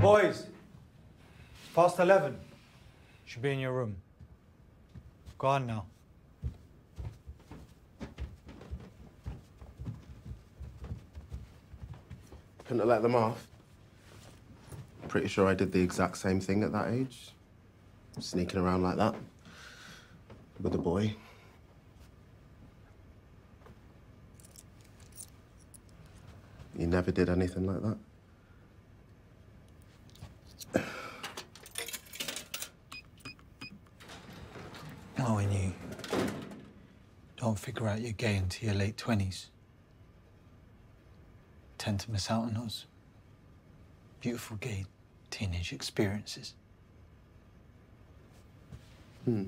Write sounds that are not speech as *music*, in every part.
Boys, past 11. Should be in your room. Go on now. Couldn't have let them off. Pretty sure I did the exact same thing at that age. Sneaking around like that. With a boy. You never did anything like that? Oh, when you don't figure out you're gay until your late 20s, tend to miss out on those beautiful gay teenage experiences. Hmm.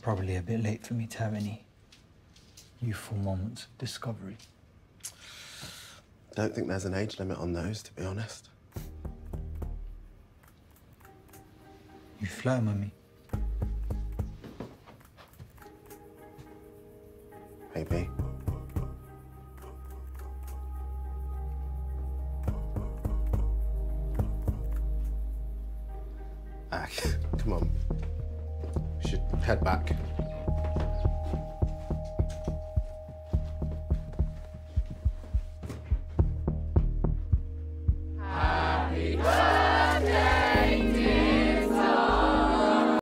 Probably a bit late for me to have any youthful moments of discovery. Don't think there's an age limit on those, to be honest. You with me? Maybe. Ah, *laughs* come on. We should head back.